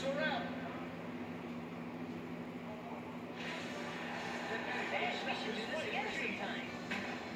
Dinosaur we should do this again sometime.